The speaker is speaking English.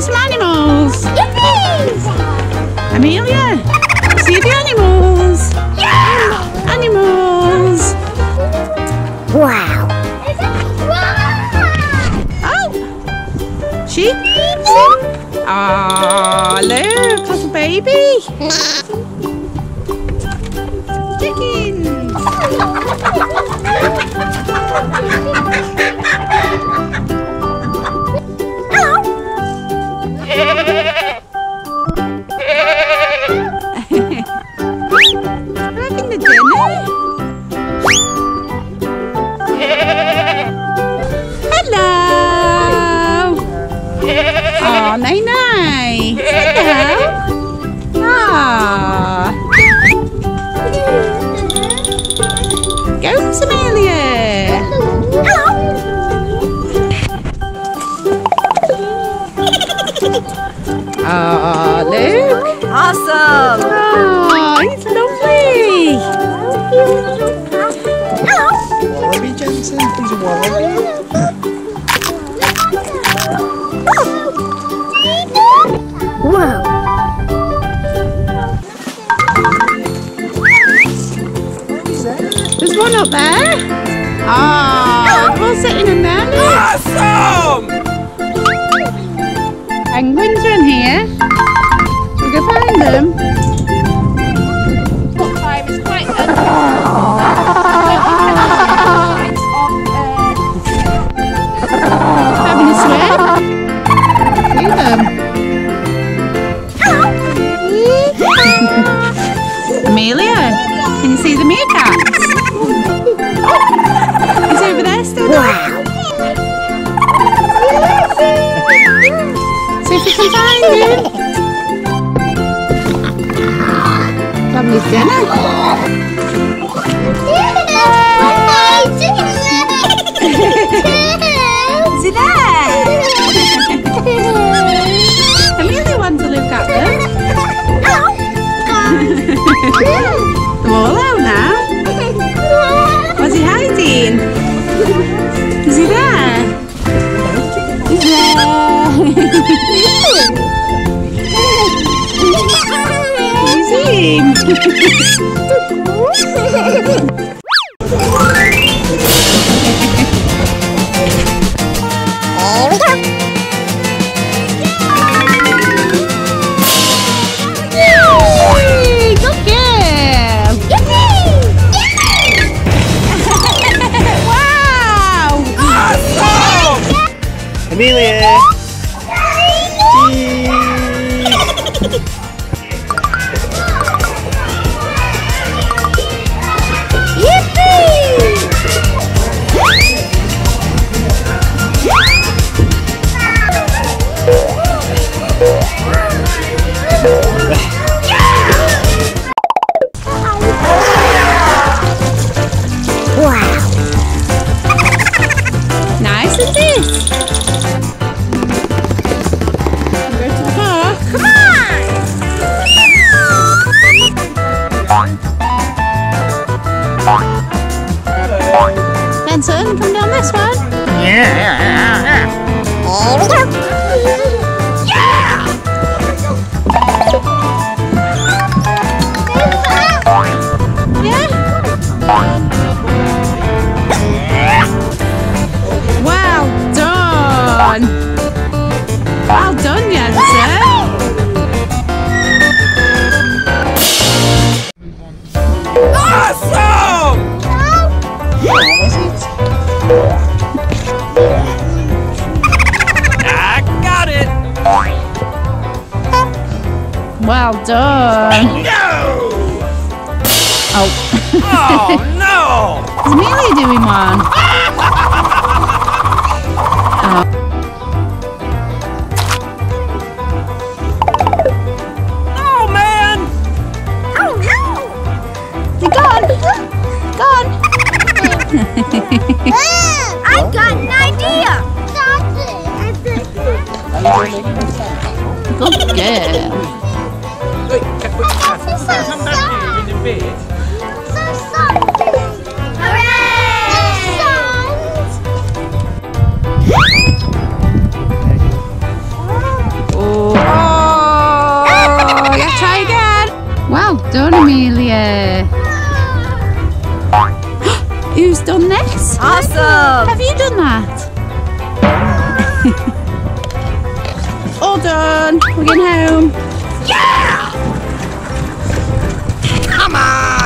see some animals. Yippee! Amelia, see the animals. Yeah! Animals. Wow! Oh, sheep. Ah, look, little baby. Chickens. Jenson? He's one up there. Oh, we're all sitting in Amelia, can you see the meerkats? Oh, he's over there still. Wow! See if you can find him. His dinner. They're all out now. What's he hiding? Is he there? He's there. He's in. Amelia! Here we go! Well done. No! Oh, Oh no! is Amelia doing one? Oh uh. man! Oh no! You gone? Gone? I've got an idea! Good girl. Wait, so It's. Oh. Let's try again. Well done, Amelia. Who's done next? Awesome. Have you done that? All done. We're going home. Yeah! Mama!